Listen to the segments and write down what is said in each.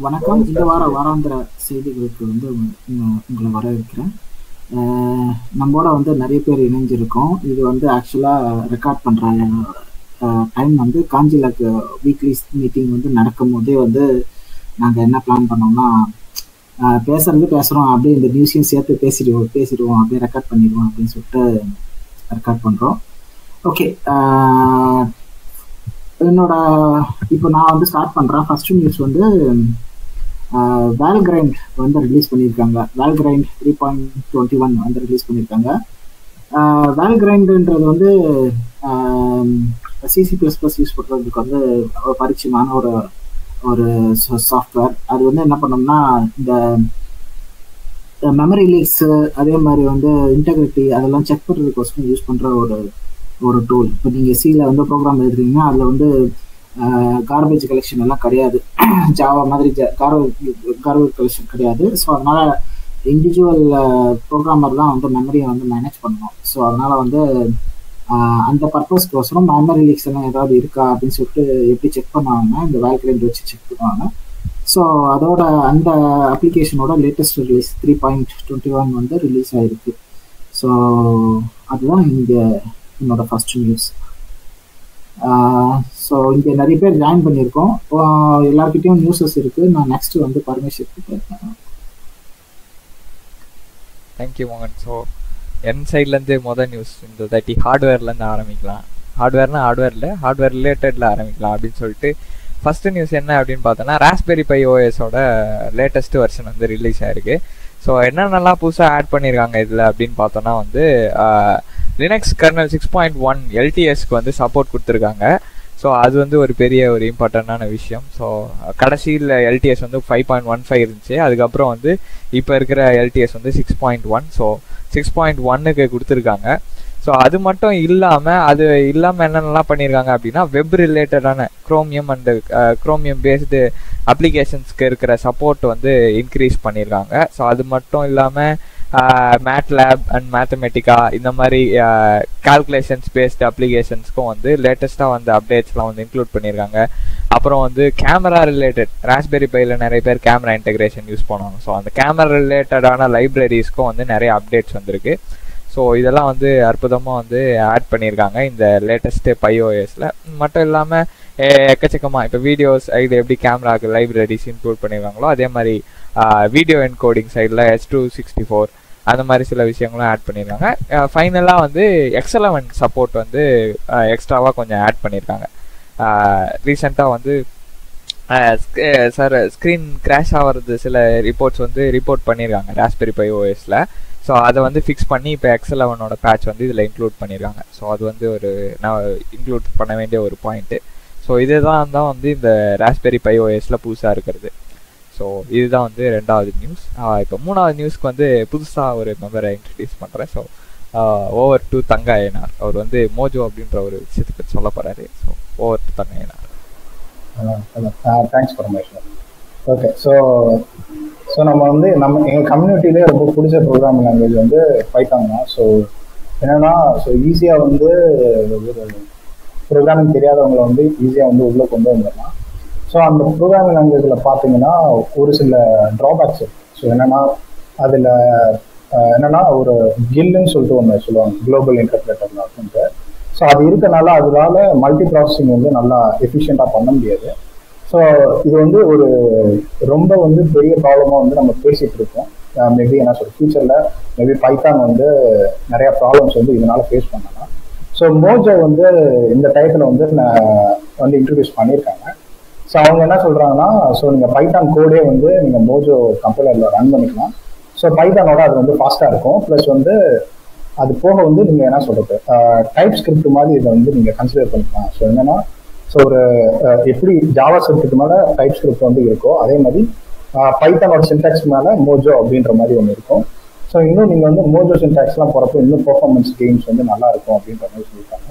வணக்கம். இந்த வார வாராந்திர செய்திகளுக்கு வந்து உங்களை வரவேற்கிறேன். நம்மளோட நம்மோட வந்து நிறைய பேர் இணைஞ்சிருக்கோம். இது வந்து ஆக்சுவலாக ரெக்கார்ட் பண்ணுற டைம் வந்து காஞ்சிலாக்கு வீக்லி மீட்டிங் வந்து நடக்கும் போதே வந்து நாங்கள் என்ன பிளான் பண்ணோம்னா பேசுறது பேசுகிறோம் அப்படியே இந்த நியூஸையும் சேர்த்து பேசிடுவோம் பேசிடுவோம். அப்படியே ரெக்கார்ட் பண்ணிடுவோம் அப்படின்னு சொல்லிட்டு ரெக்கார்ட் பண்ணுறோம் ஓகே என்னோட இப்போ நான் வந்து ஸ்டார்ட் பண்ணுறேன் ஃபர்ஸ்ட் நியூஸ் வந்து வேல் கிரைண்ட் வந்து ரிலீஸ் பண்ணியிருக்காங்க. Valgrind three point twenty one வந்து ரிலீஸ் பண்ணியிருக்காங்க. வேல் கிரைண்டுன்றது வந்து சிசி ப்ளஸ் ப்ளஸ் யூஸ் பண்ணுறதுக்கு வந்து ஒரு பரிச்சயமான ஒரு ஒரு சாஃப்ட்வேர் அது வந்து என்ன பண்ணோம்னா இந்த மெமரி லீக்ஸு அதே மாதிரி வந்து இன்டெகிரிட்டி அதெல்லாம் செக் பண்ணுறதுக்கோசரம் யூஸ் பண்ணுற ஒரு ஒரு டூல் இப்போ நீங்கள் சியில் வந்து ப்ரோக்ராம் எழுதுறீங்கன்னா அதில் வந்து கார்பேஜ் கலெக்ஷன் எல்லாம் கிடையாது. ஜாவா மாதிரி கார்பேஜ் கலெக்ஷன் கிடையாது. ஸோ அதனால் இண்டிவிஜுவல் ப்ரோக்ராமர் தான் வந்து மெமரியை வந்து மேனேஜ் பண்ணணும். ஸோ அதனால் வந்து அந்த பர்பஸ்க்கோசரம் மெமரி லீக்ஸ் எல்லாம் ஏதாவது இருக்கா அப்படின்னு சொல்லிட்டு எப்படி செக் பண்ணுவாங்கன்னா இந்த வேல்கிரேண்ட் வச்சு செக் பண்ணுவாங்க. ஸோ அதோட அந்த அப்ளிகேஷனோட latest release three point twenty one வந்து ரிலீஸ் ஆயிருக்கு. ஸோ அதுதான் இங்கே என்னோட ஃபர்ஸ்ட் நியூஸ் ஸோ இங்கே நிறைய பேர் ஜாயின் பண்ணியிருக்கோம். எல்லாருக்கிட்டையும் நியூஸஸ் இருக்கு. நான் நெக்ஸ்ட் வந்து பரமேஸ்வர் கேட்பேன். தேங்க்யூ மோகன் ஸோ என் சைட்லேருந்து மொதல் நியூஸ் இந்த தேர்ட்டி ஹார்ட்வேர்லேருந்து ஆரம்பிக்கலாம். ஹார்ட்வேர்னா ஹார்ட்வேரில் ஹார்ட்வேர் ரிலேட்டடில் ஆரம்பிக்கலாம் அப்படின்னு சொல்லிட்டு ஃபஸ்ட்டு நியூஸ் என்ன அப்படின்னு பார்த்தோன்னா ராஸ்பெரி பை ஓஎஸோட லேட்டஸ்ட் வெர்ஷன் வந்து ரிலீஸ் ஆயிருக்கு. ஸோ என்னென்னலாம் புதுசாக ஆட் பண்ணியிருக்காங்க இதில் அப்படின்னு பார்த்தோன்னா வந்து Linux kernel six point one எல்டிஎஸ்க்கு வந்து சப்போர்ட் கொடுத்துருக்காங்க. ஸோ அது வந்து ஒரு பெரிய ஒரு இம்பார்ட்டண்ட்டான விஷயம். ஸோ கடைசியில் எல்டிஎஸ் வந்து ஃபைவ் பாயிண்ட் ஒன் ஃபைவ் இருந்துச்சு. அதுக்கப்புறம் வந்து இப்போ இருக்கிற எல்டிஎஸ் வந்து six point one so six point ஒன்னுக்கு கொடுத்துருக்காங்க. ஸோ அது மட்டும் இல்லாமல் அது இல்லாமல் என்னென்னலாம் பண்ணியிருக்காங்க அப்படின்னா வெப் ரிலேட்டடான குரோமியம் அண்ட் குரோமியம் பேஸ்டு அப்ளிகேஷன்ஸ்க்கு இருக்கிற சப்போர்ட் வந்து இன்க்ரீஸ் பண்ணியிருக்காங்க ஸோ அது மட்டும் இல்லாமல் மேட் லேப் அண்ட் மேத்தமெட்டிக்கா இந்த மாதிரி கால்குலேஷன்ஸ் பேஸ்டு அப்ளிகேஷன்ஸ்க்கும் வந்து லேட்டஸ்ட்டாக வந்து அப்டேட்ஸ்லாம் வந்து இன்க்ளூட் பண்ணியிருக்காங்க. அப்புறம் வந்து கேமரா ரிலேட்டட் ராஸ்பெரி பையில் நிறைய பேர் கேமரா இன்டெகிரேஷன் யூஸ் பண்ணுவாங்க. ஸோ அந்த கேமரா ரிலேட்டடான லைப்ரரிஸ்க்கும் வந்து நிறைய அப்டேட்ஸ் வந்திருக்கு. ஸோ இதெல்லாம் வந்து அற்புதமாக வந்து ஆட் பண்ணியிருக்காங்க இந்த லேட்டஸ்ட்டு பைஓஎஸில் மட்டும் இல்லாமல் எக்கச்சக்கமாக இப்போ வீடியோஸ் இது எப்படி கேமராக்கு லைப்ரரிஸ் இன்க்ளூட் பண்ணியிருக்காங்களோ அதே மாதிரி வீடியோ என்கோடிங் சைடில் ஹெச் டூ சிக்ஸ்டி ஃபோர் அந்த மாதிரி சில விஷயங்களும் ஆட் பண்ணியிருக்காங்க ஃபைனலாக வந்து எக்ஸலவன் சப்போர்ட் வந்து எக்ஸ்ட்ராவாக கொஞ்சம் ஆட் பண்ணியிருக்காங்க ரீசெண்டாக வந்து சார் ஸ்க்ரீன் கிராஷ் ஆகிறது சில ரிப்போர்ட்ஸ் வந்து ரிப்போர்ட் பண்ணியிருக்காங்க ராஸ்பெரி பை ஓஎஸில் ஸோ அதை வந்து ஃபிக்ஸ் பண்ணி இப்போ எக்ஸலவனோட பேட்ச் வந்து இதில் இன்க்ளூட் பண்ணியிருக்காங்க ஸோ அது வந்து ஒரு நான் இன்க்ளூட் பண்ண வேண்டிய ஒரு பாயிண்ட்டு ஸோ இதுதான் தான் வந்து இந்த ராஸ்பெரி பை ஓஎஸில் புதுசாக இருக்கிறது. ஸோ இதுதான் வந்து ரெண்டாவது நியூஸ் இப்போ மூணாவது நியூஸ்க்கு வந்து புதுசாக ஒரு மெம்பரை இன்ட்ரடியூஸ் பண்ணுறேன் ஸோ ஓவர் டு தங்காயனார் அவர் வந்து மோஜோ அப்படின்ற ஒரு விஷயத்தை பற்றி சொல்ல போகிறாரு so over to Thangayanar thanks Parameswar okay so so நம்ம வந்து நம்ம எங்கள் கம்யூனிட்டிலே ரொம்ப பிடிச்ச ப்ரோக்ராம் லாங்குவேஜ் வந்து பைத்தான் தான். ஸோ என்னன்னா ஸோ ஈஸியாக வந்து ஒரு ப்ரோக்ராமிங் தெரியாதவங்களை வந்து ஈஸியாக வந்து உள்ளே கொண்டு வந்துடலாம். ஸோ அந்த ப்ரோக்ராமிங் லாங்குவேஜில் பார்த்தீங்கன்னா ஒரு சில ட்ராபேக்ஸ் இருக்கு. ஸோ என்னன்னா அதில் என்னன்னா ஒரு கில்லுன்னு சொல்லிட்டு ஒன்று சொல்லுவாங்க. குளோபல் இன்டர்பிரேட்டர் அப்படின்ட்டு ஸோ அது இருக்கனால அதனால மல்டி ப்ராசஸிங் வந்து நல்லா எஃபிஷியண்டாக பண்ண முடியாது. ஸோ இது வந்து ஒரு ரொம்ப வந்து பெரிய ப்ராப்ளமாக வந்து நம்ம பேசிட்டு இருக்கோம். மேபி என்ன சொல்ற ஃபியூச்சரில் மேபி பைத்தான் வந்து நிறைய ப்ராப்ளம்ஸ் வந்து இதனால ஃபேஸ் பண்ணலாம். ஸோ மோஜோ வந்து இந்த டயத்தில் வந்து நான் வந்து இன்ட்ரடியூஸ் பண்ணியிருக்காங்க. ஸோ அவங்க என்ன சொல்றாங்கன்னா ஸோ நீங்க பைத்தான் கோடே வந்து நீங்க மோஜோ கம்பெனில ரன் பண்ணிக்கலாம். ஸோ பைத்தானோட அது வந்து ஃபாஸ்டா இருக்கும். ப்ளஸ் வந்து அது போக வந்து நீங்க என்ன சொல்றது டைப் ஸ்கிரிப்ட் மாதிரி இதை வந்து நீங்க கன்சிடர் பண்ணிக்கலாம். ஸோ என்னன்னா ஸோ ஒரு எப்படி ஜாவா ஸ்கிரிப்டுக்கு மேல டைப் ஸ்கிரிப்ட் வந்து இருக்கோ அதே மாதிரி பைத்தானோட சின்டாக்ஸ் மேல மோஜோ அப்படின்ற மாதிரி ஒன்று இருக்கும். ஸோ இன்னும் நீங்க வந்து மோஜோ சின்டாக்ஸ்லாம் போறப்போ இன்னும் பெர்ஃபார்மன்ஸ் கேம்ஸ் வந்து நல்லா இருக்கும் அப்படின்ற மாதிரி சொல்லியிருக்காங்க.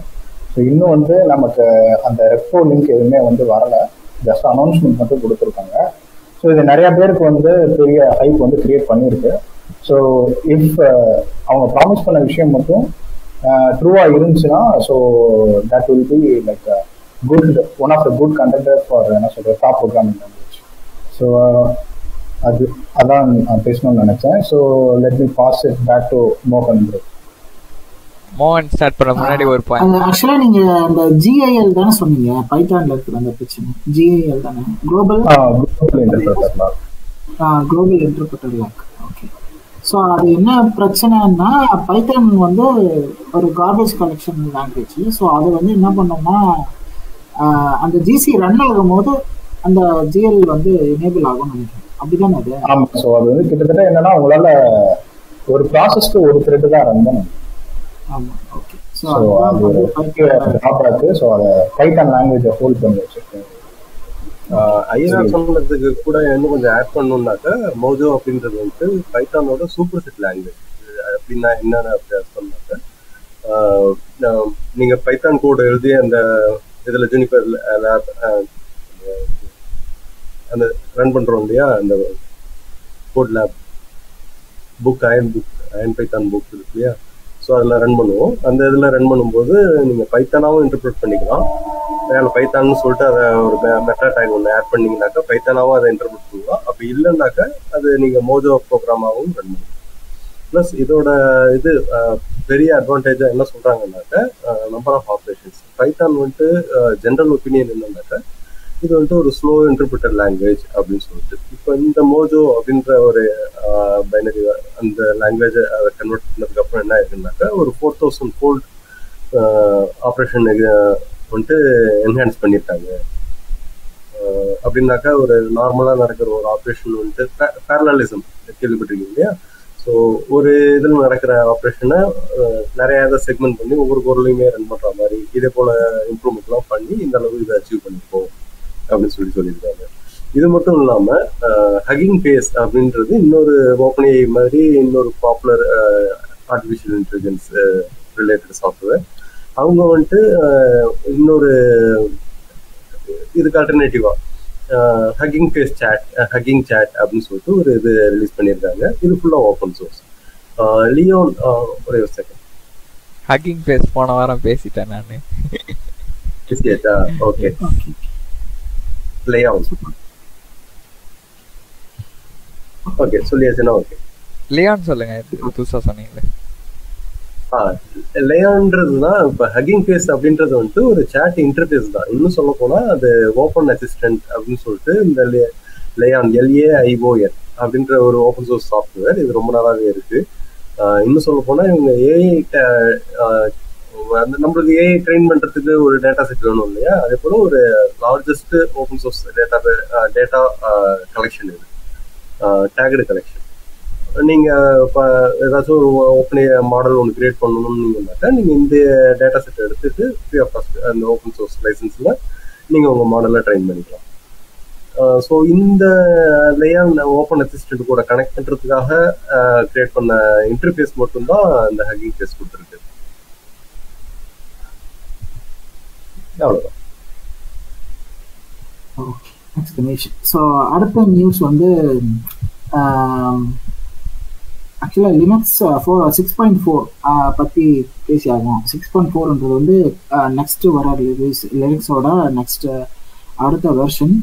ஸோ இன்னும் வந்து நமக்கு அந்த ரெப்போ லிங்க் எதுவுமே வந்து வரலை. ஜஸ்ட் அனௌன்ஸ்மெண்ட் மட்டும் கொடுத்துருக்காங்க. ஸோ இது நிறைய பேருக்கு வந்து பெரிய ஹைப் வந்து கிரியேட் பண்ணியிருக்கு ஸோ இஃப் uh, அவங்க ப்ராமிஸ் பண்ண விஷயம் மட்டும் uh, ட்ரூவா இருந்துச்சுன்னா so that will be like good one of the good conductor for என்ன சொல்றது டாப் ப்ரோக்ராமிங் லாங்குவேஜ் ஸோ அது அதான் நான் பேசணும்னு நினைச்சேன். So let me pass it back to மோகன் ப்ரோ மோகன் ஸ்டார்ட் பண்ண முன்னாடி ஒரு பாயிண்ட் ஆக்சுவலா நீங்க அந்த ஜிஐஎல் தானே சொன்னீங்க. பைத்தான்ல இருக்கிற அந்த பிரச்சனை. ஜிஐஎல் தானே. Global global interpreter lock okay so அது என்ன பிரச்சனைன்னா பைத்தான் வந்து ஒரு கார்பேஜ் கலெக்ஷன் லாங்குவேஜ் ஸோ அது வந்து என்ன பண்ணோம்னா அந்த ஜிசி ரன் ஆகும் போது அந்த ஜிஎல் வந்து எனேபிள் ஆகும்னு நினைக்கிறேன். அப்படிதானே அது? ஆமா ஸோ அது வந்து கிட்டத்தட்ட என்னன்னா உங்களால ஒரு ப்ராசஸ்க்கு ஒரு த்ரெட் தான் ரன் பண்ணணும். ஸோ அது ஸோ அதை பைத்தான் லாங்குவேஜை ஹோல்ட் பண்ணி வச்சிருக்கேன். ஐயா சொன்னதுக்கு கூட இன்னும் கொஞ்சம் ஆட் பண்ணணும்னாக்கா மோஜோ அப்படின்றது வந்து பைத்தானோட சூப்பர் செட் லாங்குவேஜ் அப்படின்னா என்னன்னு அப்படி நான் நீங்க பைத்தான் கோட் எழுதி அந்த இதுல ஜூனிபர் லேப் அந்த ரன் பண்றோம் இல்லையா அந்த code lab book iron book iron Python book இருக்கு இல்லையா ஸோ அதில் ரன் பண்ணுவோம். அந்த இதில் ரன் பண்ணும்போது நீங்கள் பைத்தானாவும் இன்டர்பிரட் பண்ணிக்கலாம். மேலே பைத்தான்னு சொல்லிட்டு அதை ஒரு மெட்டா டேக் ஒன்று ஆட் பண்ணிங்கனாக்கா பைத்தானாவும் அதை இன்டர்பிரட் பண்ணலாம் அப்படி இல்லைன்னாக்கா அது நீங்கள் மோஜோ ப்ரோக்ராமாகவும் ரன் பண்ணலாம் ப்ளஸ் இதோட இது பெரிய அட்வான்டேஜாக என்ன சொல்கிறாங்கனாக்கா நம்பர் ஆஃப் ஆப்ரேஷன்ஸ் பைத்தான் வந்துட்டு ஜென்ரல் ஒப்பீனியன் என்னன்னாக்கா இது வந்துட்டு ஒரு ஸ்லோ இன்டர்பிரிட்டர் லாங்குவேஜ் அப்படின்னு சொல்லிட்டு. இப்போ இந்த மோஜோ அப்படின்ற ஒரு பைனரி அந்த லாங்குவேஜை அதை கன்வெர்ட் பண்ணதுக்கு அப்புறம் என்ன ஆயிருக்குனாக்கா ஒரு ஃபோர் தௌசண்ட் ஃபோல்ட் ஆப்ரேஷன் வந்துட்டு என்ஹான்ஸ் பண்ணியிருக்காங்க அப்படின்னாக்கா ஒரு நார்மலாக நடக்கிற ஒரு ஆப்ரேஷன் வந்துட்டு பேரலாலிசம் கேள்விப்பட்டிருக்கீங்க இல்லையா? ஸோ ஒரு இதில் நடக்கிற ஆப்ரேஷனை நிறைய இதை செக்மெண்ட் பண்ணி ஒவ்வொரு பொருளையுமே ரன் பண்ணுற மாதிரி இதே போல் இம்ப்ரூவ்மெண்ட்லாம் பண்ணி இந்த அளவு இதை அச்சீவ் பண்ணிப்போம் அப்படின்னு சொல்லி சொல்லியிருக்காங்க. இது மட்டும் இல்லாமல் ஹகிங் ஃபேஸ் அப்படின்றது இன்னொரு ஓப்பனி மாதிரி இன்னொரு popular artificial intelligence related software அவங்க வந்துட்டு இன்னொரு இதுக்கு அல்டர்னேட்டிவா Hugging Face chat Hugging chat அப்படின்னு சொல்லிட்டு ஒரு இது ரிலீஸ் பண்ணியிருக்காங்க. இது ஃபுல்லாக ஓப்பன் சோர்ஸ் லியோன் ஒரே ஒரு செகண்ட் ஹக்கிங் ஃபேஸ் போன வாரம் பேசிட்டேன் நான். ஓகே ஓகே லேயான் ஓகே சொல்லியாச்சுன்னா ஓகே லியான் சொல்லுங்க புதுசா சொன்னீங்களே. லேயான்றது தான் இப்போ ஹக்கிங் ஃபேஸ் அப்படின்றது வந்துட்டு ஒரு சேட் இன்டர்ஃபேஸ் தான். இன்னும் சொல்ல போனா அது ஓப்பன் அசிஸ்டன்ட் அப்படின்னு சொல்லிட்டு இந்த லேயான் எல்ஏஐஓஎன் அப்படின்ற ஒரு ஓப்பன் சோர்ஸ் சாஃப்ட்வேர் இது ரொம்ப நாளாவே இருக்கு. இன்னும் சொல்ல போனா இவங்க ஏஐ அந்த நம்மளுக்கு ஏஐ ட்ரெயின் பண்றதுக்கு ஒரு டேட்டா செட் வேணும் இல்லையா? அதே போல ஒரு largest open source data data collection இது. டேகடு கலெக்ஷன் நீங்க இப்போ ஏதாச்சும் ஒரு ஓப்பன் மாடல் ஒன்று கிரியேட் பண்ணணும்னு நீங்கன்னாக்கா நீங்க இந்த டேட்டா செட் எடுத்துட்டு ஃப்ரீ ஆஃப் காஸ்ட் அந்த ஓப்பன் சோர்ஸ் லைசன்ஸ்ல நீங்க உங்க மாடலை ட்ரைன் பண்ணிக்கலாம். ஸோ இந்த லேயர் ஓப்பன் அசிஸ்டன்ட் கூட கனெக்ட் பண்றதுக்காக கிரியேட் பண்ண இன்டர்ஃபேஸ் மட்டும்தான் இந்த ஹக்கிங் ஃபேஸ் கொடுத்துருக்கு. அவ்வளோதான் எக்ஸ்பிளனேஷன் ஸோ அடுத்த நியூஸ் வந்து ஆக்சுவலாக Linux four six point four பற்றி பேசி ஆகும் சிக்ஸ் பாயிண்ட் ஃபோர்ன்றது வந்து uh, நெக்ஸ்ட்டு வர லிரிக்ஸ் லிரிக்ஸோட நெக்ஸ்ட்டு அடுத்த வெர்ஷன்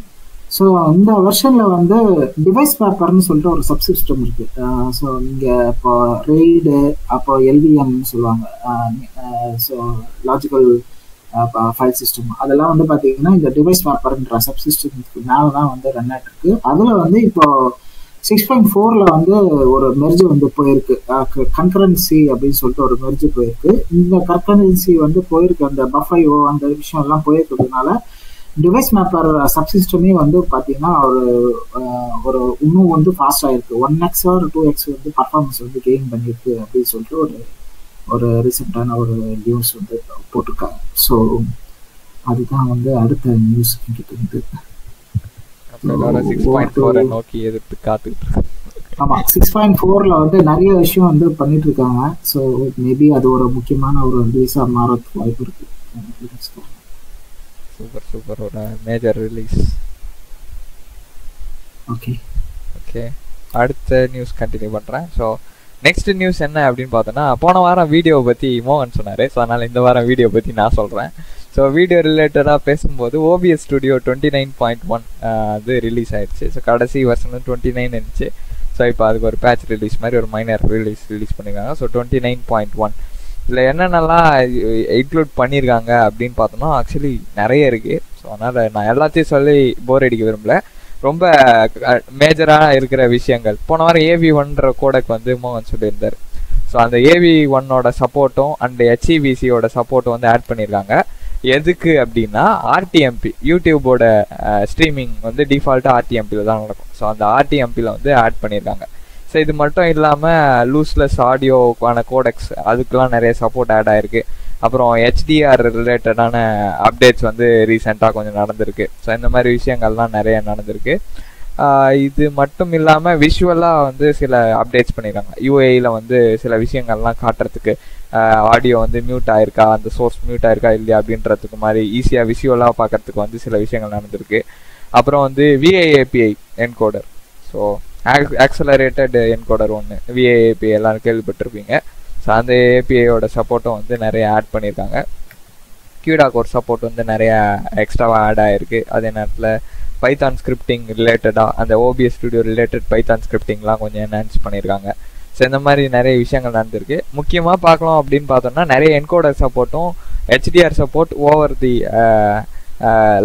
ஸோ இந்த வெர்ஷனில் வந்து டிவைஸ் பேப்பர்னு சொல்லிட்டு ஒரு சப் சிஸ்டம் இருக்குது ஸோ uh, நீங்கள் இப்போ ரெய்டு அப்போ எல்விஎம்னு சொல்லுவாங்க. Uh, so logical file system அதெல்லாம் வந்து பார்த்தீங்கன்னா இந்த டிவைஸ் வாப்பர்ன்ற சப் சிஸ்டத்துக்கு மேலே தான் வந்து ரன் ஆகிட்டு இருக்கு அதில் வந்து இப்போ சிக்ஸ் பாயிண்ட் ஃபோரில் வந்து ஒரு மெர்ஜ் வந்து போயிருக்கு. கன்கரன்சி அப்படின்னு சொல்லிட்டு ஒரு மெர்ஜ் போயிருக்கு. இந்த கன்கரன்சி வந்து போயிருக்கு. அந்த பஃபைஓ அந்த விஷயம் எல்லாம் போயிருக்கிறதுனால டிவைஸ் மேப்பர் சப்சிஸ்டமே வந்து பார்த்தீங்கன்னா ஒரு ஒரு இன்னும் வந்து ஃபாஸ்ட் ஆயிருக்கு. One X or two X வந்து பர்ஃபார்மன்ஸ் வந்து கெயின் பண்ணியிருக்கு அப்படின்னு சொல்லிட்டு ஒரு ஒரு ரீசெண்டான ஒரு நியூஸ் வந்து போட்டிருக்காங்க. ஸோ அதுதான் வந்து அடுத்த நியூஸ் எங்கிட்ட இருந்து ஆமாம் சிக்ஸ் பாயிண்ட் ஃபோரில் வந்து நிறைய விஷயம் வந்து பண்ணிட்டு இருக்காங்க. ஸோ மேபி அது ஒரு முக்கியமான ஒரு ரிலீஸாக மாறதுக்கு வாய்ப்பு இருக்கு. சூப்பர் சூப்பர் ஒரு மேஜர் ரிலீஸ் ஓகே ஓகே அடுத்த நியூஸ் கண்டினியூ பண்ணுறேன் ஸோ நெக்ஸ்ட் நியூஸ் என்ன அப்படின்னு பார்த்தோன்னா போன வாரம் வீடியோ பற்றி மோகன் சொன்னார். ஸோ அதனால் இந்த வாரம் வீடியோ பற்றி நான் சொல்கிறேன் ஸோ ஸோ வீடியோ ரிலேட்டடாக பேசும்போது OBS studio twenty nine point one அது ரிலீஸ் ஆயிடுச்சு ஸோ கடைசி வருஷம் டுவெண்ட்டி நைன் இருந்துச்சு. ஸோ இப்போ அதுக்கு ஒரு பேட்ச் ரிலீஸ் மாதிரி ஒரு மைனர் ரிலீஸ் ரிலீஸ் பண்ணியிருக்காங்க so twenty nine point one இதில் என்னென்னலாம் இன்க்ளூட் பண்ணியிருக்காங்க அப்படின்னு பார்த்தோம்னா ஆக்சுவலி நிறைய இருக்குது ஸோ அதனால் நான் எல்லாத்தையும் சொல்லி போர் அடிக்க விரும்பல. ரொம்ப மேஜராக இருக்கிற விஷயங்கள். போன வாரம் ஏவி ஒன்ற கோடக் வந்து மோகன் சொல்லியிருந்தார். ஸோ அந்த ஏவி ஒன்னோட சப்போர்ட்டும் அண்ட் ஹெச்இபிசியோட சப்போர்ட்டும் வந்து ஆட் பண்ணியிருக்காங்க. எதுக்கு அப்படின்னா ஆர்டிஎம்பி யூடியூபோட ஸ்ட்ரீமிங் வந்து டிஃபால்ட்டாக ஆர்டிஎம்பியில் தான் நடக்கும். ஸோ அந்த ஆர்டிஎம்பியில் வந்து ஆட் பண்ணியிருக்காங்க. ஸோ இது மட்டும் இல்லாமல் லூஸ்லெஸ் ஆடியோக்கான கோடெக்ஸ் அதுக்கெலாம் நிறைய சப்போர்ட் ஆட் ஆயிருக்கு. அப்புறம் ஹெச்டிஆர் ரிலேட்டடான அப்டேட்ஸ் வந்து ரீசெண்டாக கொஞ்சம் நடந்திருக்கு. ஸோ இந்த மாதிரி விஷயங்கள்லாம் நிறைய நடந்திருக்கு. இது மட்டும் இல்லாமல் விஷுவலாக வந்து சில அப்டேட்ஸ் பண்ணிடுறாங்க யூஏயில் வந்து சில விஷயங்கள்லாம் காட்டுறதுக்கு ஆடியோ வந்து மியூட் ஆயிருக்கா? அந்த சோர்ஸ் மியூட் ஆயிருக்கா இல்லையா? அப்படின்றதுக்கு மாதிரி ஈஸியாக விஷுவலாக பார்க்கறதுக்கு வந்து சில விஷயங்கள் நடந்திருக்கு. அப்புறம் வந்து VAAPI encoder so accelerated encoder ஒன்று விஏஏபிஐ எல்லாரும் கேள்விப்பட்டிருப்பீங்க. ஸோ அந்த ஏபிஐயோட சப்போர்ட்டும் வந்து நிறைய ஆட் பண்ணியிருக்காங்க. கியூடா கோர் சப்போர்ட் வந்து நிறைய எக்ஸ்ட்ராவாக ஆட் ஆகிருக்கு அதே நேரத்தில் பைத்தான் ஸ்கிரிப்டிங் ரிலேட்டடாக அந்த ஓபிஎஸ் ஸ்டுடியோ ரிலேட்டட் பைத்தான் ஸ்கிரிப்டிங்லாம் கொஞ்சம் என்ஹான்ஸ் பண்ணியிருக்காங்க. ஸோ இந்த மாதிரி நிறைய விஷயங்கள் நடந்திருக்கு. முக்கியமாக பார்க்கலாம் அப்படின்னு பார்த்தோம்னா நிறைய என்கோடர் சப்போர்ட்டும் HDR support over the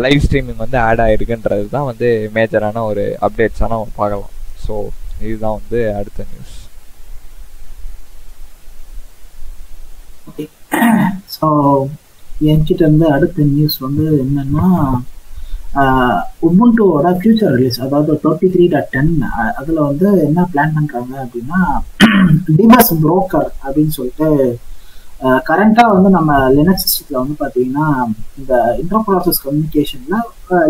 live streaming வந்து ஆட் ஆகிருக்குன்றது தான் வந்து மேஜரான ஒரு அப்டேட்ஸான பார்க்கலாம். ஸோ இதுதான் வந்து அடுத்த நியூஸ் ஓகே ஸோ என்கிட்ட இருந்து அடுத்த நியூஸ் வந்து என்னன்னா உபுண்டோட ஃபியூச்சர் ரிலீஸ் அதாவது டுவெண்ட்டி த்ரீ டாட் டென் அதில் வந்து என்ன பிளான் பண்ணுறாங்க அப்படின்னா டிபஸ் புரோக்கர் அப்படின்னு சொல்லிட்டு கரண்ட்டாக வந்து நம்ம லினக்ஸ் சிஸ்டத்தில் வந்து பார்த்தீங்கன்னா இந்த இன்டர் ப்ராசஸ் கம்யூனிகேஷனில்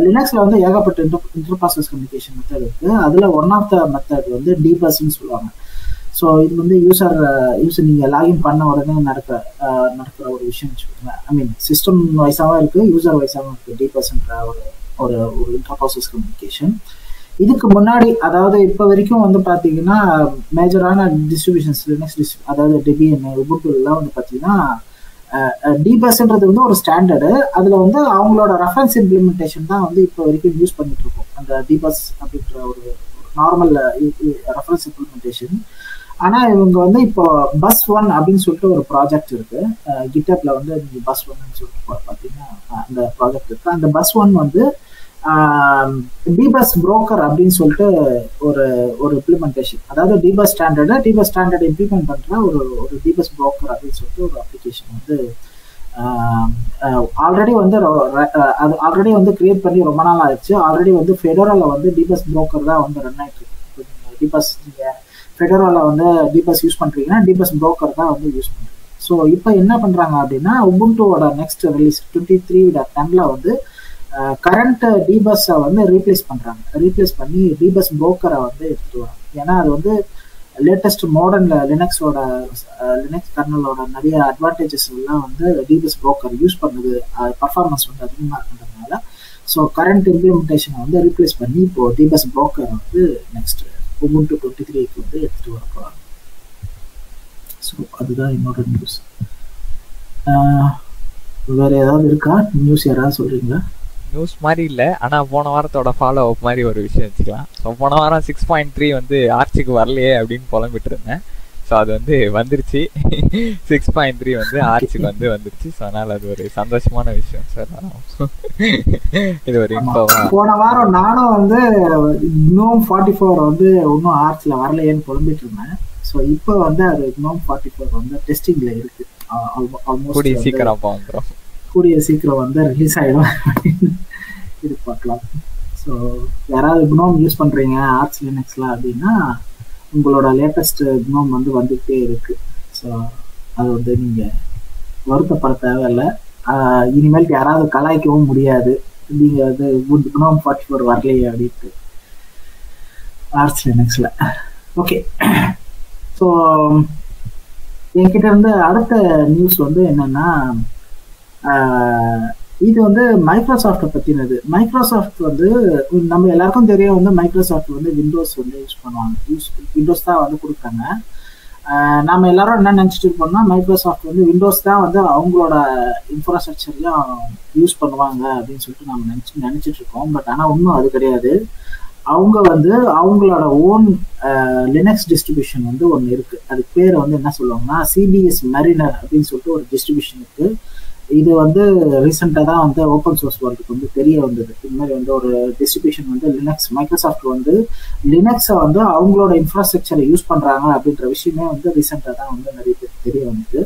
லினக்ஸில் வந்து ஏகப்பட்ட inter inter process communication method இருக்குது அதில் ஒன் ஆஃப் த மெத்தட் வந்து டிபஸ்ன்னு சொல்லுவாங்க. ஸோ இது வந்து யூசர் யூசர் நீங்கள் லாகின் பண்ண உடனே நடக்கிற நடக்கிற ஒரு விஷயம் வச்சுக்கோங்க ஐ மீன் சிஸ்டம் வைஸாகவும் இருக்குது யூசர் வைஸாகவும் இருக்குது டீபர்ஸ்ன்ற ஒரு ஒரு ஒரு இன்டர் ப்ராசஸ் கம்யூனிகேஷன் இதுக்கு முன்னாடி அதாவது இப்போ வரைக்கும் வந்து பார்த்தீங்கன்னா மேஜரான டிஸ்ட்ரிபியூஷன்ஸ் லினக்ஸ் டிஸ் அதாவது டெபிஎன் உபுட்டுலாம் வந்து பார்த்தீங்கன்னா டிபஸ்ன்றது வந்து ஒரு ஸ்டாண்டர்டு அதில் வந்து அவங்களோட ரெஃபரன்ஸ் இம்ப்ளிமெண்டேஷன் தான் வந்து இப்போ வரைக்கும் யூஸ் பண்ணிட்டு இருக்கோம். அந்த டிபஸ் அப்படின்ற ஒரு நார்மல் ரெஃபரன்ஸ் இம்ப்ளிமெண்டேஷன் ஆனால் இவங்க வந்து இப்போ பஸ் ஒன் அப்படின்னு சொல்லிட்டு ஒரு ப்ராஜெக்ட் இருக்கு. கிட்டப்ல வந்து நீங்க பஸ் ஒன்னு சொல்லிட்டு பார்த்தீங்கன்னா அந்த ப்ராஜெக்ட் இருக்கு. அந்த பஸ் ஒன் வந்து டிபஸ் புரோக்கர் அப்படின்னு சொல்லிட்டு ஒரு ஒரு இம்ப்ளிமெண்டேஷன் அதாவது DBus standard DBus standard implement பண்ணுற ஒரு ஒரு டிபஸ் புரோக்கர் அப்படின்னு சொல்லிட்டு ஒரு அப்ளிகேஷன் வந்து ஆல்ரெடி வந்து அது ஆல்ரெடி வந்து கிரியேட் பண்ணி ரொம்ப நாள் ஆயிடுச்சு. ஆல்ரெடி வந்து ஃபெடரலில் வந்து டிபஸ் புரோக்கர் தான் வந்து ரன் ஆகிட்டு இருக்கு. டிபஸ் நீங்கள் ஃபெடரலில் வந்து டிபஸ் யூஸ் பண்ணுறீங்கன்னா டிபஸ் ப்ரோக்கர் தான் வந்து யூஸ் பண்ணுறீங்க ஸோ இப்போ என்ன பண்ணுறாங்க அப்படின்னா உபுண்டோட நெக்ஸ்ட் ரிலீஸ் டுவெண்ட்டி த்ரீ டென்ல வந்து கரண்ட் டிபஸ்ஸை வந்து ரீப்ளேஸ் பண்ணுறாங்க ரீப்ளேஸ் பண்ணி டிபஸ் ப்ரோக்கரை வந்து எடுத்துட்டு வராங்க. ஏன்னா அது வந்து லேட்டஸ்ட் மாடர்ன்ல லினக்ஸோட லினக்ஸ் கர்னலோட நிறைய அட்வான்டேஜஸ் எல்லாம் வந்து டிபஸ் ப்ரோக்கர் யூஸ் பண்ணுது. பர்ஃபார்மன்ஸ் வந்து அதிகமாக இருக்கிறதுனால ஸோ கரண்ட் இம்ப்ளிமெண்டேஷனை வந்து ரீப்ளேஸ் பண்ணி இப்போ டிபஸ் ப்ரோக்கர் வந்து நெக்ஸ்ட் உபுண்டு டுவெண்ட்டி த்ரீக்கு வந்து எடுத்துட்டு வர போகிறாங்க ஸோ அதுதான் என்னோட நியூஸ் வேற ஏதாவது இருக்கா? நியூஸ் யாராவது சொல்றீங்களா? நியூஸ் மாதிரி இல்லை. ஆனால் போன வாரத்தோட ஃபாலோ அப் மாதிரி ஒரு விஷயம் வச்சுக்கலாம். ஸோ போன வாரம் சிக்ஸ் பாயிண்ட் த்ரீ வந்து ஆர்ச்சிக்கு வரலையே அப்படின்னு புலம்பிட்டு இருந்தேன். ஸோ அது வந்து வந்துருச்சு. சிக்ஸ் பாயிண்ட் த்ரீ வந்து ஆர்ச்சிக்கு வந்து வந்துருச்சு. ஸோ அதனால அது ஒரு சந்தோஷமான விஷயம் சார் இது ஒரு போன வாரம் நானும் வந்து நோம் ஃபார்ட்டி ஃபோர் வந்து இன்னும் ஆர்ச்சில் வரலையேன்னு புலம்பிட்டு இருந்தேன். ஸோ இப்போ வந்து அது நோம் ஃபார்ட்டி ஃபோர் வந்து டெஸ்டிங்ல இருக்கு. கூடிய சீக்கிரம் வந்துடும் கூடிய சீக்கிரம் வந்து ரிலீஸ் ஆயிடும் அப்படின்னு எதிர்பார்க்கலாம் ஸோ யாராவது குனோம் யூஸ் பண்றீங்க ஆர்ட்ஸ் லினக்ஸ்ல அப்படின்னா உங்களோட லேட்டஸ்ட் குணம் வந்து வந்துகிட்டே இருக்கு. ஸோ அது வந்து நீங்க வருத்தப்பட தேவையில்லை. இனிமேல் யாராவது கலாய்க்கவும் முடியாது. நீங்க வந்து குனோம் ஃபார்ட்டி ஃபோர் வரலையே அப்படின்ட்டு. ஆர்ட்ஸ் லினக்ஸ்ல ஓகே ஸோ என்கிட்ட இருந்து அடுத்த நியூஸ் வந்து என்னன்னா இது வந்து மைக்ரோசாஃப்டை பற்றினது மைக்ரோசாஃப்ட் வந்து நம்ம எல்லாருக்கும் தெரியும் வந்து மைக்ரோசாஃப்ட் வந்து விண்டோஸ் வந்து யூஸ் பண்ணுவாங்க. யூஸ் விண்டோஸ் தான் வந்து கொடுக்குறாங்க. நம்ம எல்லாரும் என்ன நினச்சிட்டு இருப்போம்னா மைக்ரோசாஃப்ட் வந்து விண்டோஸ் தான் வந்து அவங்களோட இன்ஃப்ராஸ்ட்ரக்சர்லையும் யூஸ் பண்ணுவாங்க அப்படின்னு சொல்லிட்டு நம்ம நினச்சி நினச்சிட்டு இருக்கோம். பட் ஆனால் ஒன்றும் அது கிடையாது. அவங்க வந்து அவங்களோட ஓன் லினக்ஸ் டிஸ்ட்ரிபியூஷன் வந்து ஒன்று இருக்குது அதுக்கு பேர் வந்து என்ன சொல்லுவாங்கன்னா சிபிஎஸ் மரினர் அப்படின்னு சொல்லிட்டு ஒரு டிஸ்ட்ரிபியூஷன் இருக்குது இது வந்து ரீசெண்டாக தான் வந்து ஓப்பன் சோர்ஸ் வேர்ல்டுக்கு வந்து தெரிய வந்தது. இது மாதிரி வந்து ஒரு டிஸ்ட்ரிபியூஷன் வந்து லினக்ஸ் மைக்ரோசாஃப்ட் வந்து லினக்ஸை வந்து அவங்களோட இன்ஃப்ராஸ்ட்ரக்சரை யூஸ் பண்ணுறாங்க அப்படின்ற விஷயமே வந்து ரீசெண்டாக தான் வந்து நிறைய பேர் தெரிய வந்தது.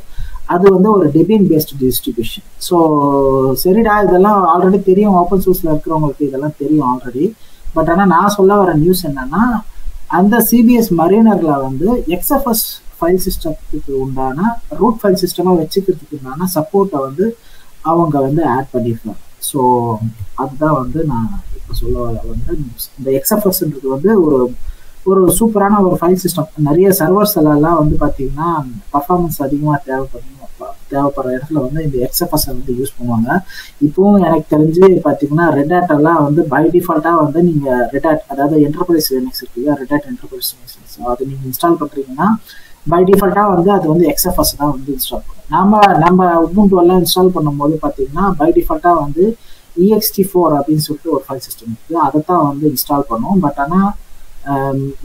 அது வந்து ஒரு டெபின் பேஸ்டு டிஸ்ட்ரிபியூஷன் ஸோ சரிடா இதெல்லாம் ஆல்ரெடி தெரியும். ஓப்பன் சோர்ஸில் இருக்கிறவங்களுக்கு இதெல்லாம் தெரியும் ஆல்ரெடி பட் ஆனால் நான் சொல்ல வர நியூஸ் என்னன்னா அந்த சிபிஎஸ் மரீனர்ல வந்து எக்ஸ்எஃப்எஸ் ஃபைல் சிஸ்டத்துக்கு உண்டான ரூட் ஃபைல் சிஸ்டமாக வச்சுக்கிறதுக்கு உண்டான சப்போர்ட்டை வந்து அவங்க வந்து ஆட் பண்ணியிருக்காங்க ஸோ அதுதான் வந்து நான் இப்போ சொல்ல வந்து இந்த எக்ஸ்எஃப்எஸ்ன்றது வந்து ஒரு ஒரு சூப்பரான ஒரு ஃபைல் சிஸ்டம் நிறைய சர்வர்ஸ் எல்லாம் வந்து பார்த்தீங்கன்னா பர்ஃபார்மன்ஸ் அதிகமாக தேவைப்படும் தேவைப்படுற இடத்துல வந்து இந்த எக்ஸ்எஃப்எஸ் வந்து யூஸ் பண்ணுவாங்க. இப்போவும் எனக்கு தெரிஞ்சு பார்த்தீங்கன்னா ரெடாட் எல்லாம் வந்து பை டிஃபால்ட்டாக வந்து நீங்கள் ரெடாட் அதாவது என்டர்பிரைஸ் லினக்ஸ் இருக்கு இல்லையா ரெடாட் என்டர்பிரைஸ் லினக்ஸ் அது நீங்கள் இன்ஸ்டால் பண்ணுறீங்கன்னா பை டிஃபால்ட்டாக வந்து அது வந்து எக்ஸ்எஃப்எஸ் தான் வந்து இன்ஸ்டால் பண்ணும். நம்ம நம்ம உபுண்டு எல்லாம் இன்ஸ்டால் பண்ணும்போது பார்த்தீங்கன்னா பை டிஃபால்ட்டாக வந்து இஎக்ஸ்டி ஃபோர் அப்படின்னு சொல்லிட்டு ஒரு ஃபைல் சிஸ்டம் இருக்குது அதை தான் வந்து இன்ஸ்டால் பண்ணுவோம் பட் ஆனால்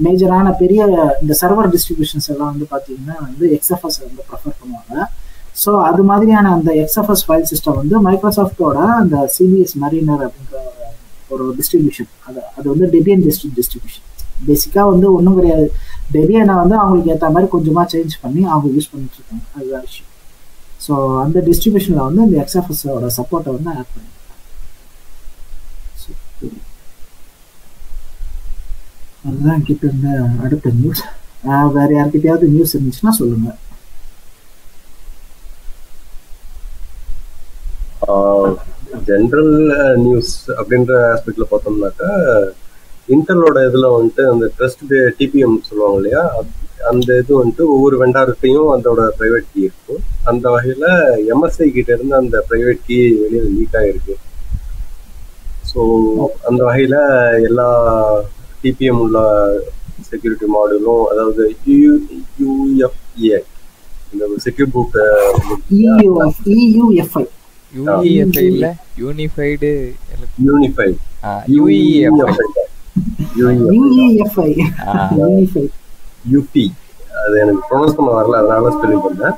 மேஜரான பெரிய இந்த சர்வர் டிஸ்ட்ரிபியூஷன்ஸ் எல்லாம் வந்து பார்த்தீங்கன்னா வந்து எக்ஸ்எஃப்எஸ் வந்து ப்ரிஃபர் பண்ணுவாங்க. ஸோ அது மாதிரியான அந்த எக்ஸ்எஃப்எஸ் ஃபைல் சிஸ்டம் வந்து மைக்ரோசாஃப்டோட அந்த சிபிஎஸ் மரீனர் அப்படின்ற ஒரு டிஸ்ட்ரிபியூஷன் அது அது வந்து டெபியன் டிஸ்ட்ரி டிஸ்ட்ரிபியூஷன் பேசிக்காக வந்து ஒன்றும் கிடையாது. டெபியனை வந்து அவங்களுக்கு ஏற்ற மாதிரி கொஞ்சமாக சேஞ்ச் பண்ணி அவங்க யூஸ் பண்ணிட்டு இருக்காங்க அதுதான் விஷயம். ஸோ அந்த டிஸ்ட்ரிபியூஷனில் வந்து இந்த எக்ஸ்எஃப்எஸோட சப்போர்ட்டை வந்து ஆட் பண்ணி அதுதான் கிட்ட இருந்த அடுத்த நியூஸ் வேற யார்கிட்டயாவது நியூஸ் இருந்துச்சுன்னா சொல்லுங்க. ஜென்ரல் நியூஸ் அப்படின்ற ஆஸ்பெக்ட்ல பார்த்தோம்னாக்கா இன்டர்லோட இதுல வந்துட்டு அந்த ட்ரஸ்ட் டிபிஎம் சொல்லுவாங்க இல்லையா? அந்த இது வந்துட்டு ஒவ்வொரு வெண்டார்கிட்டையும் அதோட பிரைவேட் கீ இருக்கும். அந்த வகையில எம்எஸ்ஐ கிட்ட இருந்து அந்த பிரைவேட் கீ வெளியில லீக் ஆயிருக்கு. ஸோ அந்த வகையில எல்லா டிபிஎம் உள்ள செக்யூரிட்டி மாடலும் அதாவது யூஎஃப்ஏ இந்த செக்யூர் புக் இயூஎஃப்ஐ யூஇஎஃப்ஐ இல்ல? யூனிஃபைடு யூனிஃபைட் யூஇஎஃப்ஐ யூபி அது எனக்கு ப்ரொனவுன்ஸ் பண்ண வரல அதனால ஸ்பெல்லிங் பண்ணேன்.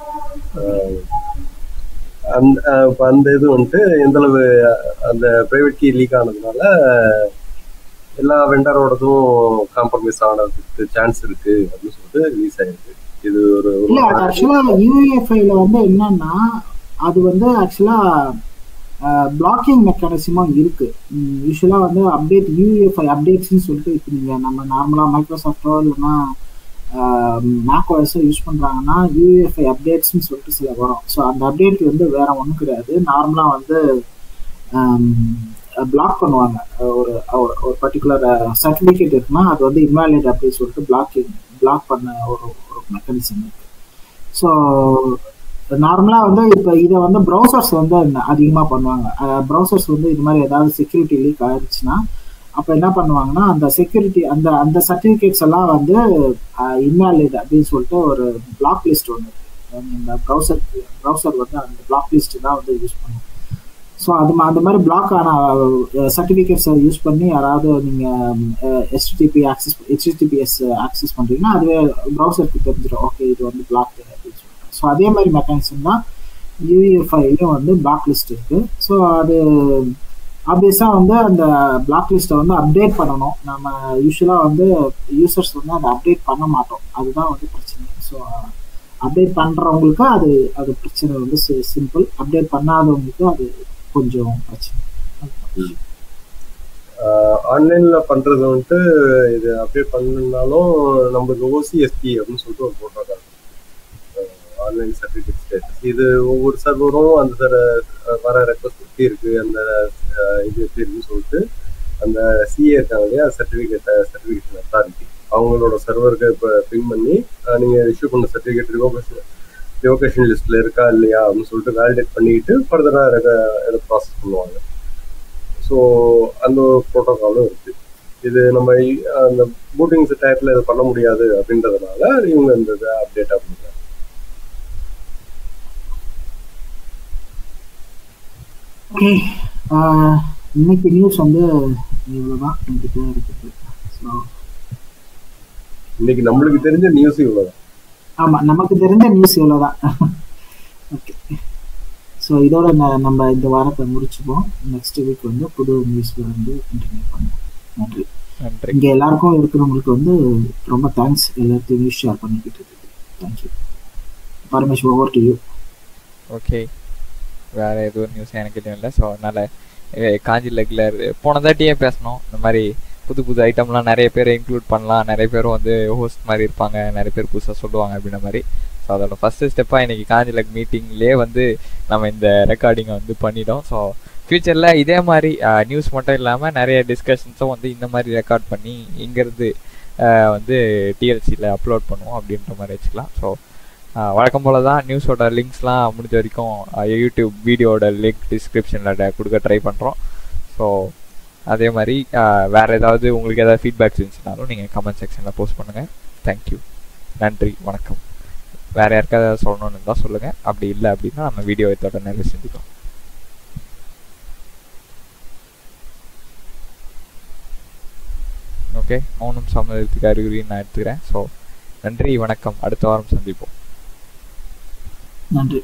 அந்த இப்போ அந்த இது வந்துட்டு எந்த அளவு அந்த பிரைவேட் கீ லீக் ஆனதுனால எல்லா வெண்டரோடதும் காம்ப்ரமைஸ் ஆனதுக்கு சான்ஸ் இருக்கு அப்படின்னு சொல்லிட்டு ரிலீஸ் ஆயிருக்கு. இது ஒரு ஆக்சுவலா யூஎஃப்ஐல வந்து என்னன்னா அது வந்து ஆக்சுவலா பிளாக்கிங் மெக்கானிசமாக இருக்குது யூஸ்வலாக வந்து அப்டேட் யூஎஃப்ஐ அப்டேட்ஸ்னு சொல்லிட்டு இப்போ நீங்கள் நம்ம நார்மலாக மைக்ரோசாஃப்டோ இல்லைன்னா மேக் ஓஎஸோ யூஸ் பண்ணுறாங்கன்னா யூஎஃப்ஐ அப்டேட்ஸ்னு சொல்லிட்டு சில வரும். ஸோ அந்த அப்டேட் வந்து வேற ஒன்றும் கிடையாது. நார்மலாக வந்து பிளாக் பண்ணுவாங்க. ஒரு ஒரு பர்டிகுலர் சர்டிஃபிகேட் இருக்குன்னா அது வந்து இன்வாலிட் அப்படின்னு சொல்லிட்டு பிளாக்கிங் பிளாக் பண்ண ஒரு ஒரு மெக்கானிசம் இருக்குது ஸோ நார்மலாக வந்து இப்போ இதை வந்து ப்ரௌசர்ஸ் வந்து அதிகமாக பண்ணுவாங்க. ப்ரௌசர்ஸ் வந்து இது மாதிரி ஏதாவது செக்யூரிட்டி லீக் ஆயிடுச்சுன்னா அப்போ என்ன பண்ணுவாங்கன்னா அந்த செக்யூரிட்டி அந்த அந்த சர்டிபிகேட்ஸ் எல்லாம் வந்து இன்வாலிட் அப்படின்னு சொல்லிட்டு ஒரு பிளாக் லிஸ்ட் ஒன்று இந்த ப்ரௌசர் ப்ரௌசர் வந்து அந்த பிளாக் லிஸ்ட் தான் வந்து யூஸ் பண்ணுவோம் ஸோ அது அந்த மாதிரி பிளாக் ஆன சர்டிஃபிகேட்ஸை யூஸ் பண்ணி யாராவது நீங்கள் ஹெச்டிபி ஆக்சஸ் ஹெச்டிபிஎஸ் ஆக்சஸ் பண்ணுறீங்கன்னா அதுவே ப்ரௌசருக்கு தெரிஞ்சிடும் ஓகே இது வந்து பிளாக் ஸோ அதே மாதிரி மெக்கானிசம் தான் யூஎஃப்ஐலையும் வந்து பிளாக் லிஸ்ட் இருக்குது ஸோ அது ஆப்வியஸாக வந்து அந்த பிளாக் லிஸ்ட்டை வந்து அப்டேட் பண்ணணும். நம்ம யூஸ்வலாக வந்து யூசர்ஸ் வந்து அதை அப்டேட் பண்ண மாட்டோம். அதுதான் வந்து பிரச்சனை. ஸோ அப்டேட் பண்ணுறவங்களுக்கு அது அது பிரச்சனை வந்து சிம்பிள் அப்டேட் பண்ணாதவங்களுக்கு அது கொஞ்சம் பிரச்சனை. ஆன்லைன்ல பண்றது வந்துட்டு இது அப்டேட் பண்ணுனாலும் நம்மளுக்கு ஓசிஎஸ்பி அப்படின்னு சொல்லிட்டு ஒரு போட்டிருக்காங்க ஆன்லைன் சர்டிஃபிகேட் ஸ்டேட்டஸ் இது ஒவ்வொரு சர்வரும் அந்த வர ரெக்வஸ்ட் எப்படி இருக்கு அந்த இது எப்படி இருக்குன்னு சொல்லிட்டு அந்த சிஏ இருக்காங்க இல்லையா சர்டிஃபிகேட் சர்டிஃபிகேஷன் அத்தாரிட்டி அவங்களோட சர்வருக்கு இப்போ பின் பண்ணி நீங்கள் இஷ்யூ பண்ண சர்டிஃபிகேட் ரிவோகேஷன் ரிவோகேஷன் லிஸ்ட்டில் இருக்கா இல்லையா அப்படின்னு சொல்லிட்டு வேலிடேட் பண்ணிட்டு ஃபர்தராக இதை ப்ராசஸ் பண்ணுவாங்க. ஸோ அந்த ஒரு ப்ரோட்டோகாலும் இருக்கு. இது நம்ம அந்த பூட்டிங்ஸ் டயத்தில் இது பண்ண முடியாது அப்படின்றதுனால இவங்க இந்த இதை அப்டேட் பண்ணுறாங்க ஓகே இன்னைக்கு நியூஸ் வந்து இவ்வளோதான் என்கிட்ட இருக்குது. ஸோ இன்னைக்கு நம்மளுக்கு தெரிஞ்ச நியூஸ் இவ்வளவுதான். ஆமாம் நமக்கு தெரிஞ்ச நியூஸ் இவ்வளோதான் ஓகே ஸோ இதோட ந- நம்ம இந்த வாரத்தை முடிச்சுப்போம். நெக்ஸ்ட் வீக் வந்து புது நியூஸ்ல வந்து கண்டினியூ பண்ணுவோம். நன்றி. நன்றி. இங்கே எல்லாருக்கும் இருக்கிறவங்களுக்கு வந்து ரொம்ப தேங்க்ஸ் எல்லாத்தையும் நியூஸ் ஷேர் பண்ணிக்கிட்டு இருக்கு thank you Paramesh over to you okay வேற எதுவும் நியூஸ் எனக்கு தெரியும் இல்லை. ஸோ அதனால காஞ்சி லெக்ல போன தாட்டியே பேசணும். இந்த மாதிரி புது புது ஐட்டம்லாம் நிறைய பேர் இன்க்ளூட் பண்ணலாம். நிறைய பேரும் வந்து ஹோஸ்ட் மாதிரி இருப்பாங்க. நிறைய பேர் புதுசாக சொல்லுவாங்க அப்படின்ற மாதிரி. ஸோ அதோட ஃபர்ஸ்ட் ஸ்டெப்பாக இன்னைக்கு காஞ்சி லெக் மீட்டிங்லேயே வந்து நம்ம இந்த ரெக்கார்டிங்கை வந்து பண்ணிட்டோம். ஸோ ஃப்யூச்சரில் இதே மாதிரி நியூஸ் மட்டும் இல்லாமல் நிறைய டிஸ்கஷன்ஸும் வந்து இந்த மாதிரி ரெக்கார்ட் பண்ணி இங்கேருந்து வந்து டிஎல்சியில் அப்லோட் பண்ணுவோம் அப்படின்ற மாதிரி வச்சுக்கலாம். ஸோ வழக்கம் போல தான் நியூஸோட லிங்க்ஸ்லாம் முடிஞ்ச வரைக்கும் யூடியூப் வீடியோட லிங்க் டிஸ்கிரிப்ஷனில் கொடுக்க ட்ரை பண்ணுறோம் ஸோ அதே மாதிரி வேறு வேற ஏதாவது உங்களுக்கு ஏதாவது ஃபீட்பேக்ஸ் இருந்துச்சுனாலும் நீங்கள் கமெண்ட் செக்ஷனில் போஸ்ட் பண்ணுங்கள் தேங்க்யூ நன்றி வணக்கம். வேற யாருக்காவது ஏதாவது சொல்லணும்னு இருந்தால் சொல்லுங்கள் அப்படி இல்லை அப்படின்னா நம்ம வீடியோ இதோட நிறைவு செஞ்சுக்கலாம் ஓகே மௌனம் சம்மதத்துக்கு அறிகுறின்னு நான் எடுத்துக்கிறேன். ஸோ நன்றி வணக்கம். அடுத்த வாரம் சந்திப்போம். நன்றி